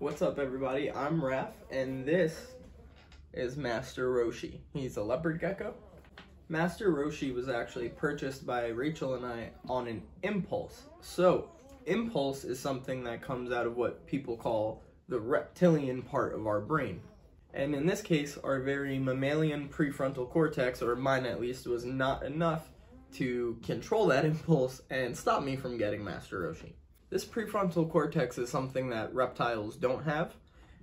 What's up, everybody? I'm Raph, and this is Master Roshi. He's a leopard gecko. Master Roshi was actually purchased by Rachel and I on an impulse. So, impulse is something that comes out of what people call the reptilian part of our brain. And in this case, our very mammalian prefrontal cortex, or mine at least, was not enough to control that impulse and stop me from getting Master Roshi. This prefrontal cortex is something that reptiles don't have,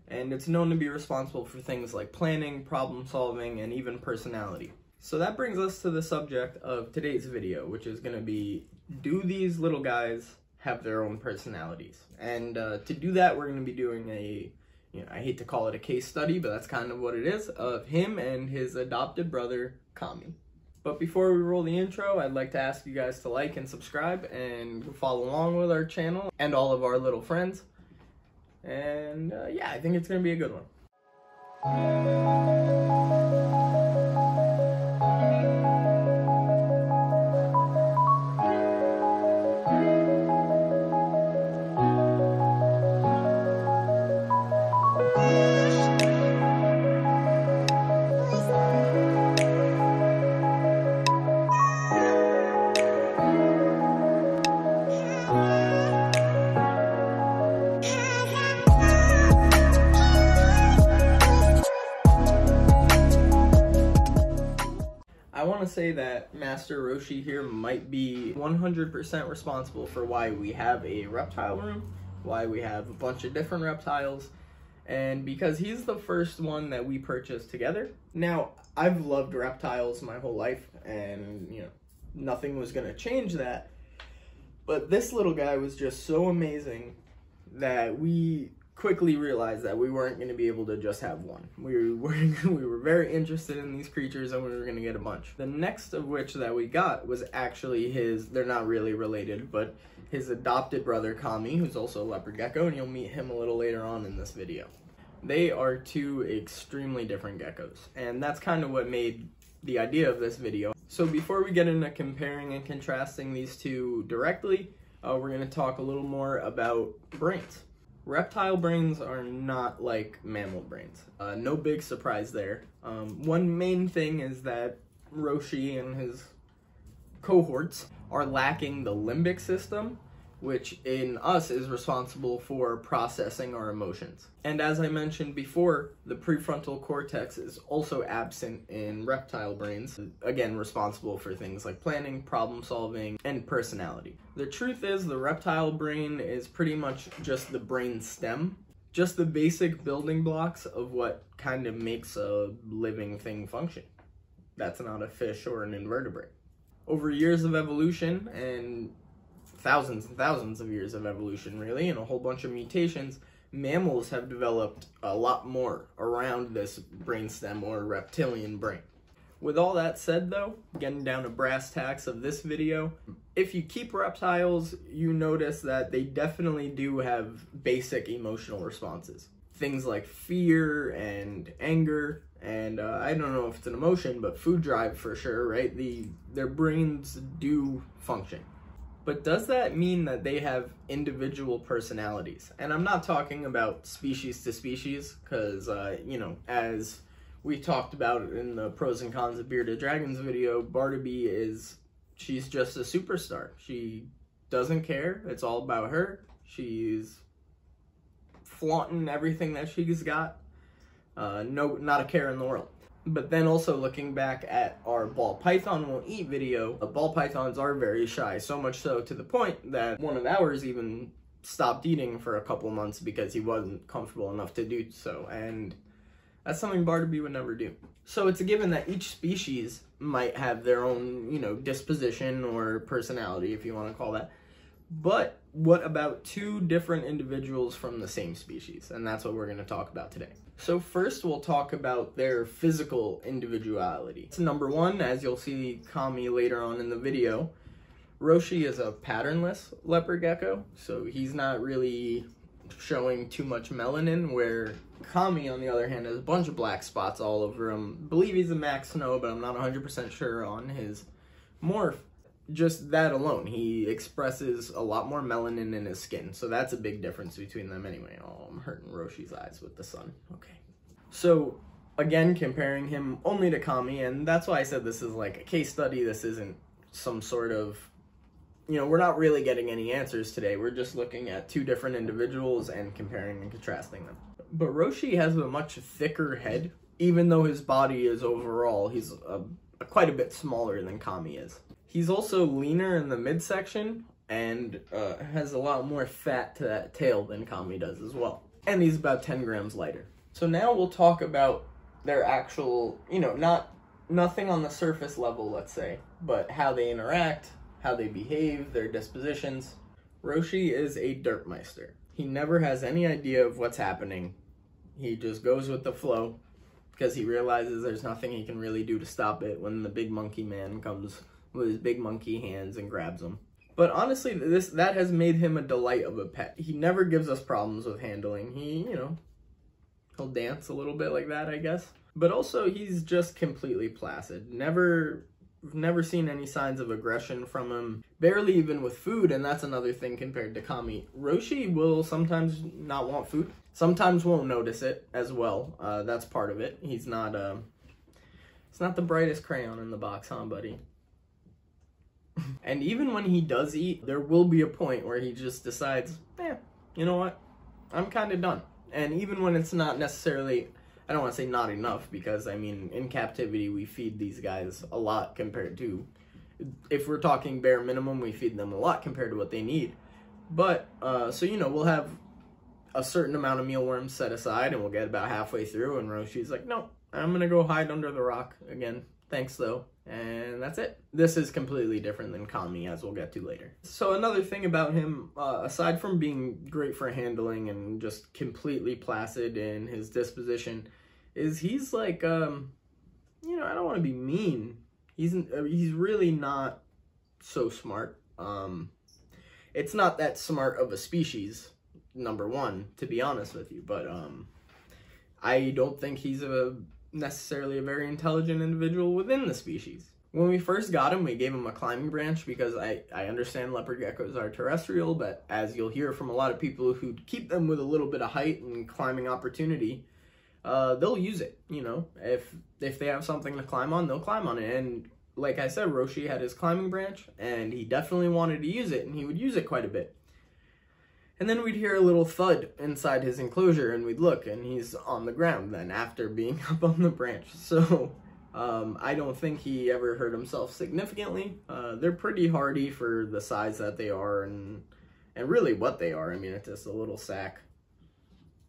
and it's known to be responsible for things like planning, problem solving, and even personality. So that brings us to the subject of today's video, which is going to be, do these little guys have their own personalities? And uh, to do that, we're going to be doing a, you know, I hate to call it a case study, but that's kind of what it is, of him and his adopted brother, Kami. But before we roll the intro, I'd like to ask you guys to like and subscribe and follow along with our channel and all of our little friends. And uh, yeah, I think it's going to be a good one. To say that Master Roshi here might be 100% responsible for why we have a reptile room, why we have a bunch of different reptiles, and because he's the first one that we purchased together. Now, I've loved reptiles my whole life, and, you know, nothing was going to change that. But this little guy was just so amazing that we quickly realized that we weren't going to be able to just have one. We were we were very interested in these creatures and we were going to get a bunch. The next of which that we got was actually his they're not really related, but his adopted brother Kami, who's also a leopard gecko and you'll meet him a little later on in this video. They are two extremely different geckos, and that's kind of what made the idea of this video. So before we get into comparing and contrasting these two directly, uh, we're going to talk a little more about brains. Reptile brains are not like mammal brains. Uh, no big surprise there. Um, one main thing is that Roshi and his cohorts are lacking the limbic system, which in us is responsible for processing our emotions. And as I mentioned before, the prefrontal cortex is also absent in reptile brains, again, responsible for things like planning, problem solving, and personality. The truth is, the reptile brain is pretty much just the brain stem, just the basic building blocks of what kind of makes a living thing function. That's not a fish or an invertebrate. Over years of evolution and thousands and thousands of years of evolution, really, and a whole bunch of mutations, mammals have developed a lot more around this brainstem or reptilian brain. With all that said, though, getting down to brass tacks of this video, if you keep reptiles, you notice that they definitely do have basic emotional responses. Things like fear and anger, and uh, I don't know if it's an emotion, but food drive for sure, right? The Their brains do function. But does that mean that they have individual personalities? And I'm not talking about species to species, because, uh, you know, as we talked about in the pros and cons of Bearded Dragons video, Bartleby is, she's just a superstar. She doesn't care. It's all about her. She's flaunting everything that she's got. Uh, no, not a care in the world. But then also looking back at our ball python won't eat video, ball pythons are very shy, so much so to the point that one of ours even stopped eating for a couple months because he wasn't comfortable enough to do so, and that's something Bartleby would never do. So it's a given that each species might have their own, you know, disposition or personality, if you want to call that. But what about two different individuals from the same species? And that's what we're going to talk about today. So first we'll talk about their physical individuality. So number one, as you'll see Kami later on in the video, Roshi is a patternless leopard gecko, so he's not really showing too much melanin, where Kami, on the other hand, has a bunch of black spots all over him. I believe he's a Mack Snow, but I'm not 100% sure on his morph. Just that alone, he expresses a lot more melanin in his skin. So that's a big difference between them anyway. Oh, I'm hurting Roshi's eyes with the sun. Okay. So again, comparing him only to Kami, and that's why I said this is like a case study. This isn't some sort of, you know, we're not really getting any answers today. We're just looking at two different individuals and comparing and contrasting them. But Roshi has a much thicker head, even though his body is overall, he's a, a, quite a bit smaller than Kami is. He's also leaner in the midsection and uh, has a lot more fat to that tail than Kami does as well. And he's about 10 grams lighter. So now we'll talk about their actual, you know, not nothing on the surface level, let's say, but how they interact, how they behave, their dispositions. Roshi is a dirtmeister. He never has any idea of what's happening. He just goes with the flow because he realizes there's nothing he can really do to stop it when the big monkey man comes with his big monkey hands and grabs him. But honestly, this that has made him a delight of a pet. He never gives us problems with handling. He, you know, he'll dance a little bit like that, I guess. But also, he's just completely placid. Never never seen any signs of aggression from him. Barely even with food, and that's another thing compared to Kami. Roshi will sometimes not want food. Sometimes won't notice it as well. Uh, that's part of it. He's not uh, it's not the brightest crayon in the box, huh, buddy? And even when he does eat, there will be a point where he just decides, eh, you know what? I'm kind of done. And even when it's not necessarily I don't want to say not enough because I mean in captivity we feed these guys a lot compared to if we're talking bare minimum we feed them a lot compared to what they need. But uh, so you know we'll have a certain amount of mealworms set aside and we'll get about halfway through and Roshi's like no I'm gonna go hide under the rock again thanks though and that's it. This is completely different than Kami, as we'll get to later. So another thing about him, uh, aside from being great for handling and just completely placid in his disposition, is he's like, um, you know, I don't want to be mean. He's uh, he's really not so smart. Um, it's not that smart of a species, number one, to be honest with you. But um, I don't think he's a necessarily a very intelligent individual within the species. When we first got him, we gave him a climbing branch because I, I understand leopard geckos are terrestrial, but as you'll hear from a lot of people who keep them with a little bit of height and climbing opportunity, uh, they'll use it. You know, if if they have something to climb on, they'll climb on it. And like I said, Roshi had his climbing branch, and he definitely wanted to use it, and he would use it quite a bit. And then we'd hear a little thud inside his enclosure, and we'd look, and he's on the ground then after being up on the branch. So um, I don't think he ever hurt himself significantly. Uh, they're pretty hardy for the size that they are, and and really what they are. I mean, it's just a little sack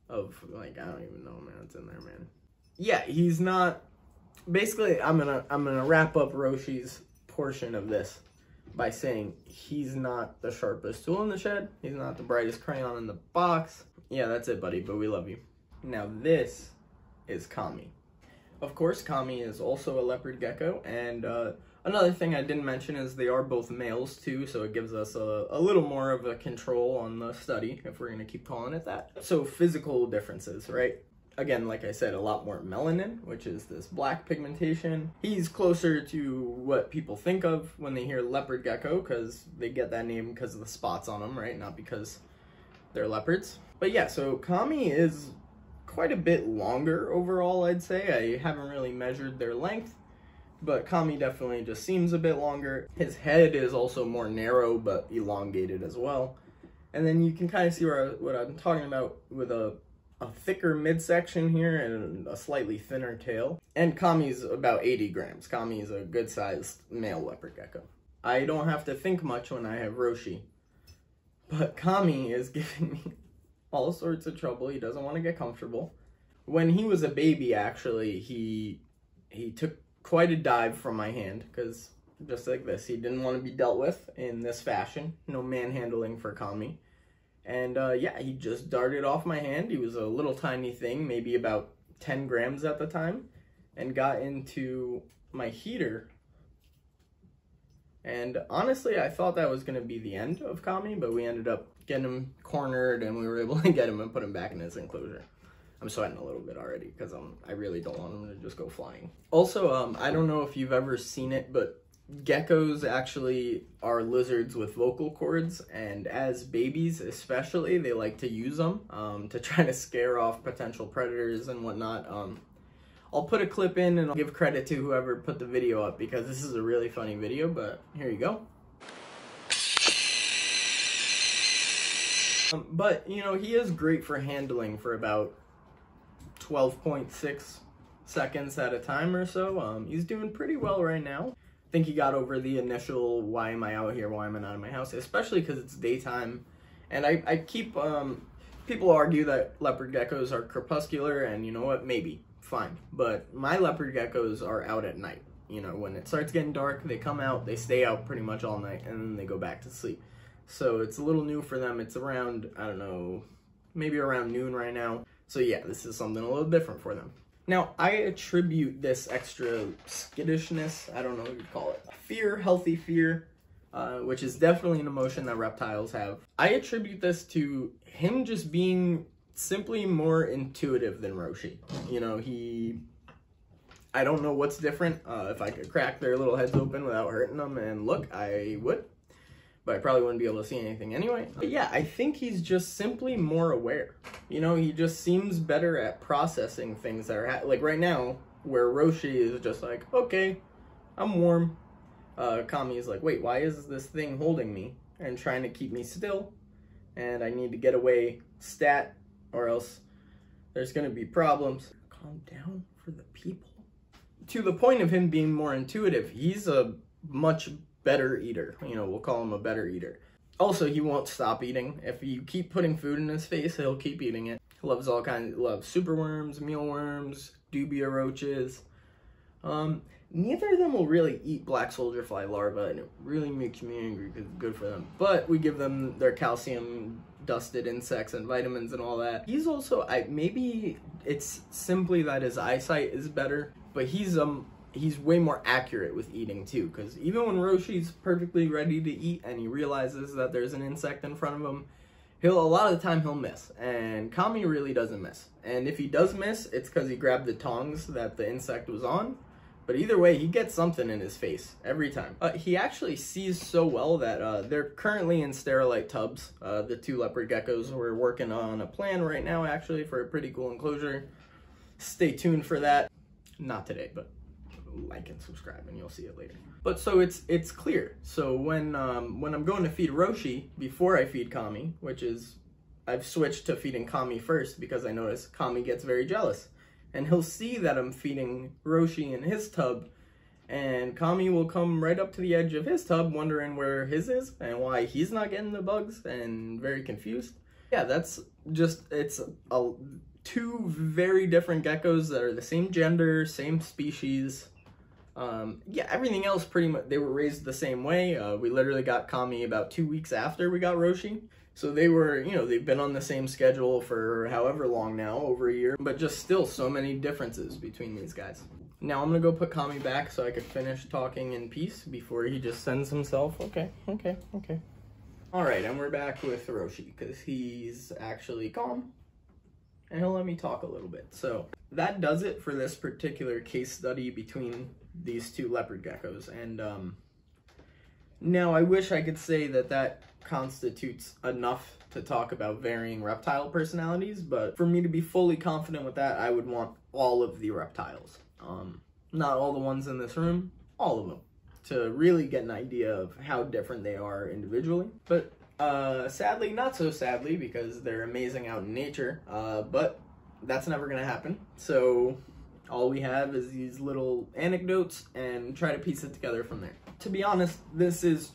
of like I don't even know, man. It's in there, man. Yeah, he's not. Basically, I'm gonna I'm gonna wrap up Roshi's portion of this by saying he's not the sharpest tool in the shed. He's not the brightest crayon in the box. Yeah, that's it, buddy, but we love you. Now this is Kami. Of course, Kami is also a leopard gecko, and uh, another thing I didn't mention is they are both males too, so it gives us a, a little more of a control on the study, if we're to keep calling it that. So physical differences, right? Again, like I said, a lot more melanin, which is this black pigmentation. He's closer to what people think of when they hear leopard gecko, because they get that name because of the spots on them, right? Not because they're leopards. But yeah, so Kami is quite a bit longer overall, I'd say. I haven't really measured their length, but Kami definitely just seems a bit longer. His head is also more narrow, but elongated as well. And then you can kind of see where I, what I'm talking about with a a thicker midsection here and a slightly thinner tail. And Kami's about 80 grams. Kami is a good sized male leopard gecko. I don't have to think much when I have Roshi. But Kami is giving me all sorts of trouble. He doesn't want to get comfortable. When he was a baby, actually, he he took quite a dive from my hand because just like this, he didn't want to be dealt with in this fashion. No manhandling for Kami. And uh, yeah, he just darted off my hand. He was a little tiny thing, maybe about 10 grams at the time, and got into my heater. And honestly, I thought that was going to be the end of Kami, but we ended up getting him cornered and we were able to get him and put him back in his enclosure. I'm sweating a little bit already because I really don't want him to just go flying. Also, um, I don't know if you've ever seen it, but geckos actually are lizards with vocal cords, and as babies, especially, they like to use them um, to try to scare off potential predators and whatnot. Um, I'll put a clip in and I'll give credit to whoever put the video up because this is a really funny video, but here you go. Um, but, you know, he is great for handling for about 12.6 seconds at a time or so. Um, he's doing pretty well right now. Think he got over the initial why am I out here, why am I not in my house, especially because it's daytime. And I, I keep, um, people argue that leopard geckos are crepuscular, and you know what, maybe, fine. But my leopard geckos are out at night. You know, when it starts getting dark, they come out, they stay out pretty much all night, and then they go back to sleep. So it's a little new for them. It's around, I don't know, maybe around noon right now. So yeah, this is something a little different for them. Now, I attribute this extra skittishness, I don't know what you'd call it, fear, healthy fear, uh, which is definitely an emotion that reptiles have. I attribute this to him just being simply more intuitive than Roshi. You know, he... I don't know what's different. Uh, if I could crack their little heads open without hurting them and look, I would but I probably wouldn't be able to see anything anyway. But yeah, I think he's just simply more aware. You know, he just seems better at processing things that are like right now, where Roshi is just like, okay, I'm warm. Uh, Kami is like, wait, why is this thing holding me and trying to keep me still? And I need to get away stat or else there's gonna be problems. Calm down for the people. To the point of him being more intuitive, he's a much better eater. You know, we'll call him a better eater. Also, he won't stop eating. If you keep putting food in his face, he'll keep eating it. He loves all kinds, loves superworms, mealworms, dubia roaches. Um, neither of them will really eat black soldier fly larvae, and it really makes me angry because it's good for them. But we give them their calcium dusted insects and vitamins and all that. He's also, I maybe it's simply that his eyesight is better, but he's um he's way more accurate with eating too because even when Roshi's perfectly ready to eat and he realizes that there's an insect in front of him he'll a lot of the time he'll miss and Kami really doesn't miss. And if he does miss it's because he grabbed the tongs that the insect was on. But either way he gets something in his face every time. Uh, he actually sees so well that uh, they're currently in sterilite tubs. Uh, the two leopard geckos we're working on a plan right now actually for a pretty cool enclosure. Stay tuned for that. Not today but like and subscribe and you'll see it later. But so it's it's clear. So when um, when I'm going to feed Roshi before I feed Kami, which is I've switched to feeding Kami first because I notice Kami gets very jealous. And he'll see that I'm feeding Roshi in his tub and Kami will come right up to the edge of his tub wondering where his is and why he's not getting the bugs and very confused. Yeah, that's just, it's a, two very different geckos that are the same gender, same species, um, yeah, everything else pretty much, they were raised the same way. Uh, we literally got Kami about two weeks after we got Roshi. So they were, you know, they've been on the same schedule for however long now, over a year, but just still so many differences between these guys. Now I'm gonna go put Kami back so I could finish talking in peace before he just sends himself. Okay, okay, okay. All right, and we're back with Roshi because he's actually calm and he'll let me talk a little bit. So that does it for this particular case study between these two leopard geckos. And um, now I wish I could say that that constitutes enough to talk about varying reptile personalities, but for me to be fully confident with that, I would want all of the reptiles. Um, not all the ones in this room, all of them, to really get an idea of how different they are individually. But uh, sadly, not so sadly, because they're amazing out in nature, uh, but that's never to happen. So all we have is these little anecdotes and try to piece it together from there. To be honest, this is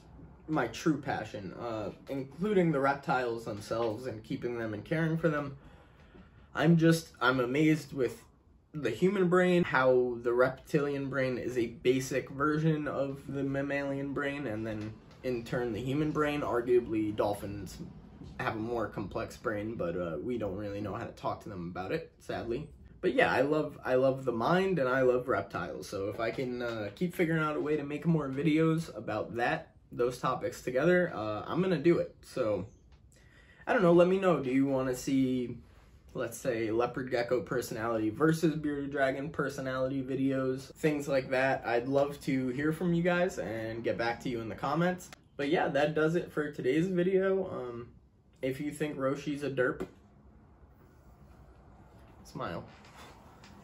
my true passion, uh, including the reptiles themselves and keeping them and caring for them. I'm just, I'm amazed with the human brain, how the reptilian brain is a basic version of the mammalian brain, and then in turn the human brain, arguably dolphins have a more complex brain, but uh, we don't really know how to talk to them about it, sadly but yeah, I love I love the mind and I love reptiles. So if I can uh, keep figuring out a way to make more videos about that, those topics together, uh, I'm gonna do it. So I don't know. Let me know. Do you want to see let's say leopard gecko personality versus bearded dragon personality videos, things like that. I'd love to hear from you guys and get back to you in the comments. But yeah, that does it for today's video. Um, if you think Roshi's a derp, smile.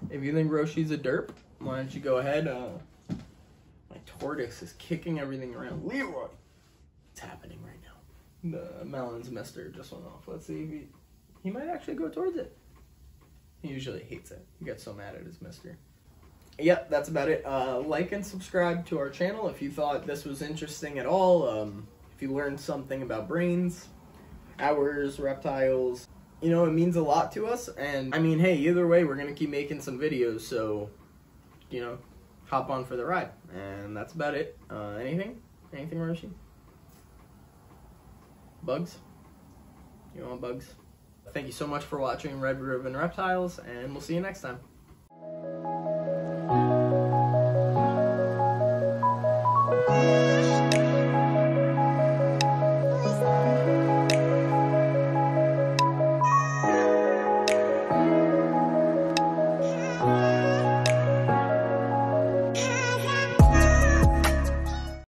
If you think Roshi's a derp, why don't you go ahead? Uh, my tortoise is kicking everything around. Leroy! It's happening right now. The melon's mister just went off. Let's see if he he might actually go towards it. He usually hates it. He gets so mad at his mister. Yep, that's about it. Uh, like and subscribe to our channel if you thought this was interesting at all. Um, if you learned something about brains, ours, reptiles, you know, it means a lot to us. And I mean, hey, either way, we're going to keep making some videos. So, you know, hop on for the ride. And that's about it. Uh, anything? Anything, Roshi? Bugs? You want bugs? Thank you so much for watching Red Ribbon Reptiles, and we'll see you next time.